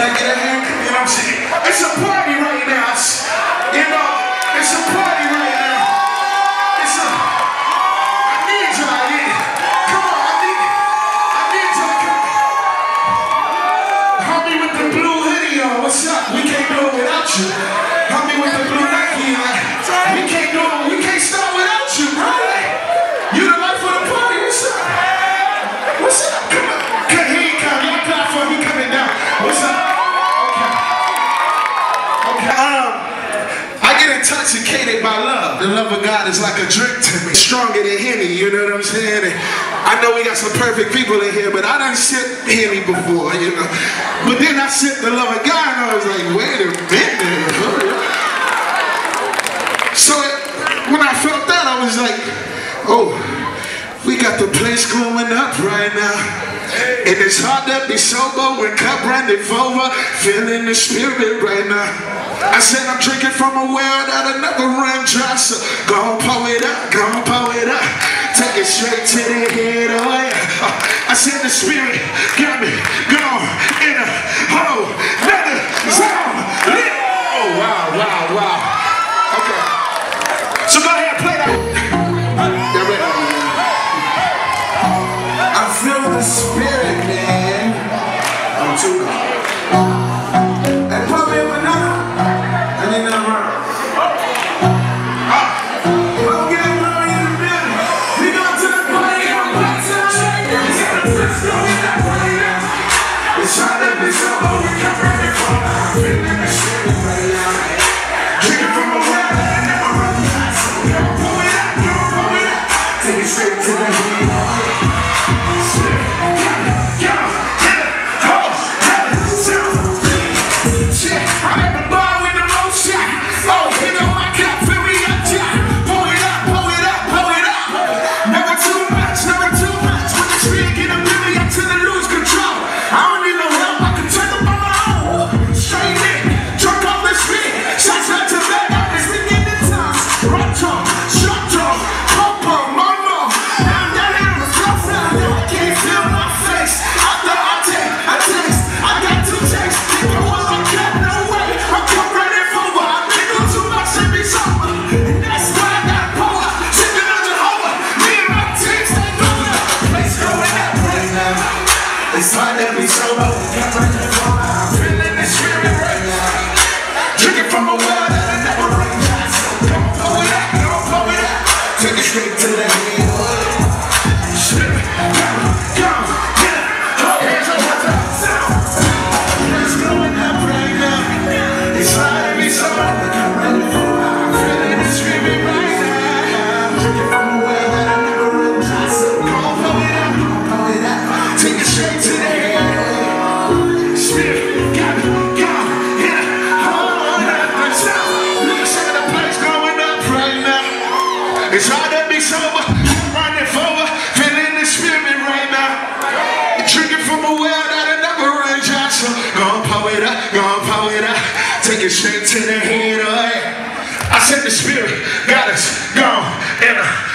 Can I get a hand? You know what I'm saying? It's a party right now. You know, it's a party intoxicated by love. The love of God is like a drink to me. Stronger than Henny, you know what I'm saying? And I know we got some perfect people in here, but I done sip Henny before, you know. But then I sipped the love of God and I was like, wait a minute. So when I felt that, I was like, oh, we got the place going up right now. And it's hard to be sober when cup running over, feeling the spirit right now. I said I'm drinking from a well never run dry, so go on, pour it up, go on, pour it up. Take it straight to the head, oh yeah. Uh, I said the spirit got me gone in a whole nother zone. Oh, wow, wow, wow. Okay. So go ahead, play that. I feel the spirit, man. I'm too Take it straight to the It's hard to be sober, running forward, feeling the spirit right now. Drinking from a well that I never run dry, so go on, pour it up, go on, pour it up. Take it straight to the head, oh. Eh? I said the spirit got us gone in a